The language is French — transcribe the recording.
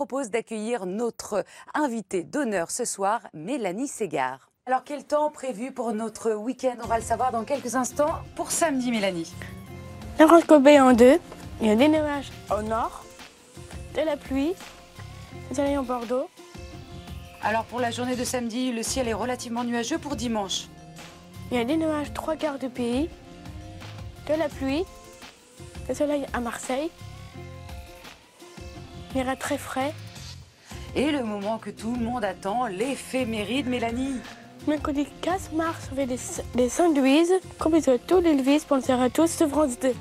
propose d'accueillir notre invitée d'honneur ce soir, Mélanie Ségard. Alors quel temps prévu pour notre week-end? On va le savoir dans quelques instants. Pour samedi, Mélanie. La est en deux. Il y a des nuages au nord, de la pluie, des soleil en Bordeaux. Alors pour la journée de samedi, le ciel est relativement nuageux pour dimanche. Il y a des nuages trois quarts du pays, de la pluie, le soleil à Marseille. Il ira très frais. Et le moment que tout le monde attend, l'éphéméride, Mélanie. Mercredi 15 mars, on fait des, des sandwichs. Comme tous les vis, pensez à tous, de France 2.